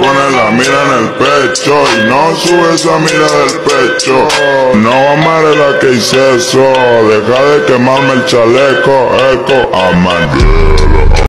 pone la mira en el pecho y no sube esa mira del pecho. No amaré la que hice eso, deja de quemarme el chaleco, eco, amarelo.